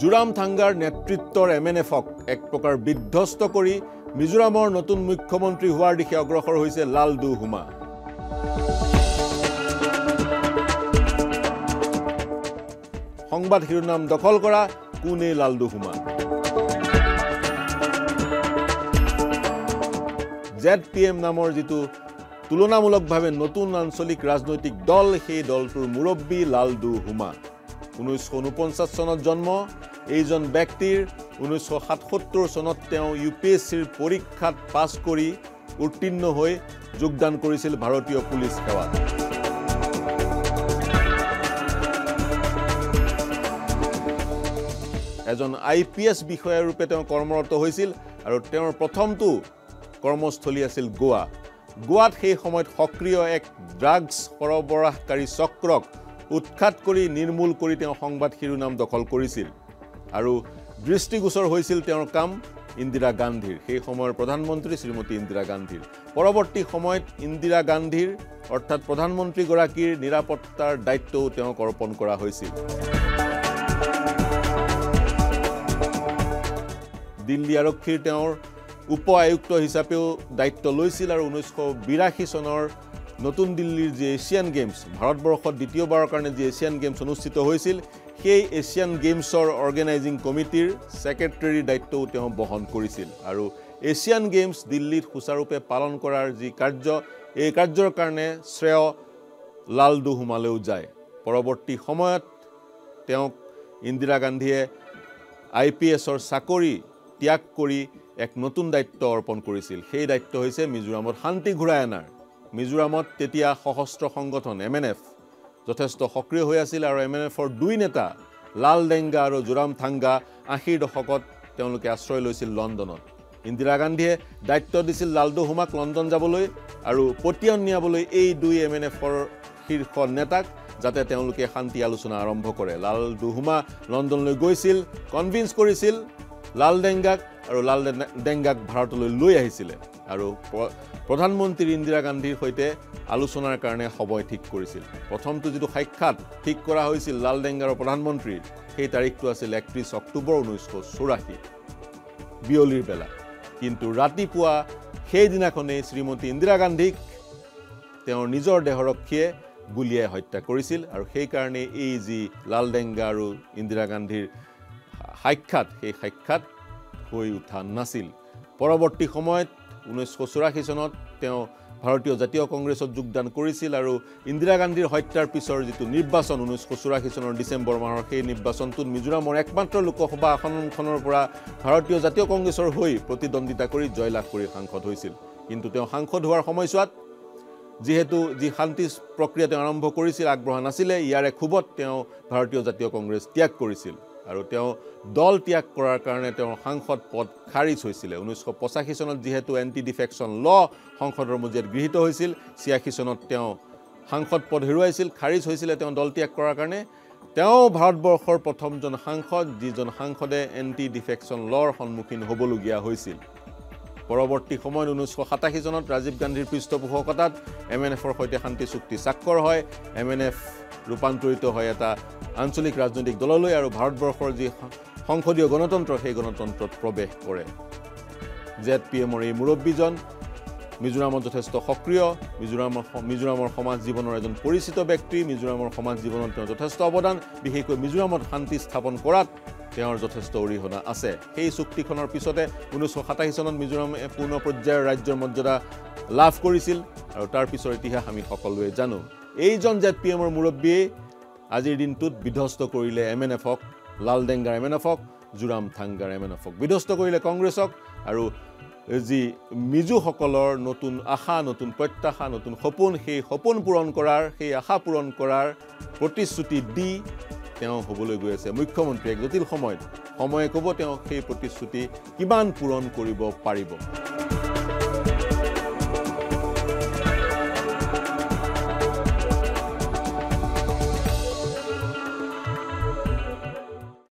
জোৰাম থাংগাৰ নেতৃত্বৰ M N এফক এক প্ৰকাৰ বিধ্বস্ত কৰি মিজোৰামৰ নতুন মুখ্যমন্ত্ৰী হোৱাৰ দিশে অগ্ৰসৰ হৈছে লালডু হুমা। সংবাদ শিৰোনাম দখল কৰা কোনে Lalduhoma? Z P M নামৰ যিটো তুলনামূলকভাৱে নতুন আঞ্চলিক ৰাজনৈতিক দল সেই দলটোৰ মুৰব্বী লালডু হুমা। ঊনৈছশ ঊনপঞ্চাছ চনত জন্ম এইজন ব্যক্তিৰ ঊনৈছশ সাতসত্তৰ চনত তেওঁ ইউ পি এছ চিৰ পৰীক্ষাত পাছ কৰি উত্তীৰ্ণ হৈ যোগদান কৰিছিল ভাৰতীয় পুলিচ সেৱাত। এজন আই পি এছ বিষয়াৰূপে তেওঁ কৰ্মৰত হৈছিল আৰু তেওঁৰ প্ৰথমটো কৰ্মস্থলী আছিল গোৱা। গোৱাত সেই সময়ত সক্ৰিয় এক ড্ৰাগছ সৰবৰাহকাৰী চক্ৰক উৎখাত কৰি নিৰ্মূল কৰি তেওঁ সংবাদ শিৰোনাম দখল কৰিছিল। আৰু দৃষ্টিগোচৰ হৈছিল তেওঁৰ কাম ইন্দিৰা গান্ধীৰ। সেই সময়ৰ প্ৰধানমন্ত্ৰী শ্ৰীমতী ইন্দিৰা গান্ধীৰ। পৰৱৰ্তী সময়ত ইন্দিৰা গান্ধীৰ অৰ্থাৎ প্ৰধানমন্ত্ৰীগৰাকীৰ নিৰাপত্তাৰ দায়িত্বও তেওঁক অৰ্পণ কৰা হৈছিল। দিল্লী আৰক্ষীৰ তেওঁৰ উপ আয়ুক্ত হিচাপেও দায়িত্ব লৈছিল আৰু ঊনৈছশ বিৰাশী চনৰ নতুন দিল্লীৰ যি এছিয়ান গেমছ ভাৰতবৰ্ষত দ্বিতীয়বাৰৰ কাৰণে যি এছিয়ান গেমছ অনুষ্ঠিত হৈছিল সেই এছিয়ান গেমছৰ অৰ্গেনাইজিং কমিটিৰ ছেক্ৰেটেৰীৰ দায়িত্বও তেওঁ বহন কৰিছিল। আৰু এছিয়ান গেমছ দিল্লীত সুচাৰুৰূপে পালন কৰাৰ যি কাৰ্য এই কাৰ্যৰ কাৰণে শ্ৰেয় লালডু হুমালেও যায়। পৰৱৰ্তী সময়ত তেওঁক ইন্দিৰা গান্ধীয়ে আই পি এছৰ চাকৰি ত্যাগ কৰি এক নতুন দায়িত্ব অৰ্পণ কৰিছিল। সেই দায়িত্ব হৈছে মিজোৰামত শান্তি ঘূৰাই অনাৰ। মিজোৰামত তেতিয়া সশস্ত্ৰ সংগঠন এম এন এফ যথেষ্ট সক্ৰিয় হৈ আছিল আৰু এম এন এফৰ দুই নেতা লাল ডেংগা আৰু জোৰাম থাংগা আশীৰ দশকত তেওঁলোকে আশ্ৰয় লৈছিল লণ্ডনত। ইন্দিৰা গান্ধীয়ে দায়িত্ব দিছিল লালডু হুমাক লণ্ডন যাবলৈ আৰু পতিয়ন নিয়াবলৈ এই দুই এম এন এফৰ শীৰ্ষ নেতাক যাতে তেওঁলোকে শান্তি আলোচনা আৰম্ভ কৰে। লালডু হুমা লণ্ডনলৈ গৈছিল কনভিন্স কৰিছিল লাল ডেংগাক আৰু লাল ডেংগাক ভাৰতলৈ লৈ আহিছিলে আৰু প্ৰধানমন্ত্ৰী ইন্দিৰা গান্ধীৰ সৈতে আলোচনাৰ কাৰণে সময় ঠিক কৰিছিল। প্ৰথমটো যিটো সাক্ষাৎ ঠিক কৰা হৈছিল লাল ডেংগাৰ প্ৰধানমন্ত্ৰীৰ সেই তাৰিখটো আছিল একত্ৰিছ অক্টোবৰ ঊনৈছশ চৌৰাশী বিয়লিৰ বেলা। কিন্তু ৰাতিপুৱা সেইদিনাখনেই শ্ৰীমতী ইন্দিৰা গান্ধীক তেওঁৰ নিজৰ দেহৰক্ষীয়ে গুলীয়াই হত্যা কৰিছিল আৰু সেইকাৰণে এই যি লাল ডেংগা আৰু ইন্দিৰা গান্ধীৰ সাক্ষাৎ সেই সাক্ষাৎ হৈ উঠা নাছিল। পৰৱৰ্তী সময়ত ঊনৈছশ চৌৰাশী চনত তেওঁ ভাৰতীয় জাতীয় কংগ্ৰেছত যোগদান কৰিছিল আৰু ইন্দিৰা গান্ধীৰ হত্যাৰ পিছৰ যিটো নিৰ্বাচন ঊনৈছশ চৌৰাশী চনৰ ডিচেম্বৰ মাহৰ সেই নিৰ্বাচনটোত মিজোৰামৰ একমাত্ৰ লোকসভা আসনখনৰ পৰা ভাৰতীয় জাতীয় কংগ্ৰেছৰ হৈ প্ৰতিদ্বন্দ্বিতা কৰি জয়লাভ কৰি সাংসদ হৈছিল। কিন্তু তেওঁ সাংসদ হোৱাৰ সময়ছোৱাত যিহেতু যি শান্তি প্ৰক্ৰিয়া তেওঁ আৰম্ভ কৰিছিল আগবঢ়া নাছিলে ইয়াৰে ক্ষোভত তেওঁ ভাৰতীয় জাতীয় কংগ্ৰেছ ত্যাগ কৰিছিল আৰু তেওঁ দল ত্যাগ কৰাৰ কাৰণে তেওঁৰ সাংসদ পদ খাৰিজ হৈছিলে। ঊনৈছশ পঁচাশী চনত যিহেতু এণ্টি ডিফেকশ্যন ল সংসদৰ মজিয়াত গৃহীত হৈছিল ছিয়াশী চনত তেওঁ সাংসদ পদ হেৰুৱাইছিল খাৰিজ হৈছিলে তেওঁ দল ত্যাগ কৰাৰ কাৰণে। তেওঁ ভাৰতবৰ্ষৰ প্ৰথমজন সাংসদ যিজন সাংসদে এণ্টি ডিফেকশ্যন লৰ সন্মুখীন হ'বলগীয়া হৈছিল। পৰৱৰ্তী সময়ত ঊনৈছশ সাতাশী চনত ৰাজীৱ গান্ধীৰ পৃষ্ঠপোষকতাত এম এন এফৰ সৈতে শান্তি চুক্তি স্বাক্ষৰ হয়। এম এন এফ ৰূপান্তৰিত হয় এটা আঞ্চলিক ৰাজনৈতিক দললৈ আৰু ভাৰতবৰ্ষৰ যি সংসদীয় গণতন্ত্ৰ সেই গণতন্ত্ৰত প্ৰৱেশ কৰে। জেড পি এমৰ এই মুৰব্বীজন মিজোৰামত যথেষ্ট সক্ৰিয়। মিজোৰামৰ মিজোৰামৰ সমাজ জীৱনৰ এজন পৰিচিত ব্যক্তি। মিজোৰামৰ সমাজ জীৱনত তেওঁৰ যথেষ্ট অৱদান। বিশেষকৈ মিজোৰামত শান্তি স্থাপন কৰাত তেওঁৰ যথেষ্ট অৰিহণা আছে। সেই চুক্তিখনৰ পিছতে ঊনৈছশ সাতাশী চনত মিজোৰামে পূৰ্ণ পৰ্যায়ৰ ৰাজ্যৰ মৰ্যাদা লাভ কৰিছিল আৰু তাৰ পিছৰ ইতিহাস আমি সকলোৱে জানো। এইজন জেড পি এমৰ মুৰব্বীয়ে আজিৰ দিনটোত বিধ্বস্ত কৰিলে এম এন এফক লাল ডেংগাৰ এম এন এফক জোৰাম থাংগাৰ এম এন এফক। বিধ্বস্ত কৰিলে কংগ্ৰেছক আৰু যি মিজোসকলৰ নতুন আশা নতুন প্ৰত্যাশা নতুন সপোন সেই সপোন পূৰণ কৰাৰ সেই আশা পূৰণ কৰাৰ প্ৰতিশ্ৰুতি দি তেওঁ হ'বলৈ গৈ আছে। মুখ্যমন্ত্ৰী এক জটিল সময়ত সময়ে ক'ব তেওঁ সেই প্ৰতিশ্ৰুতি কিমান পূৰণ কৰিব পাৰিব।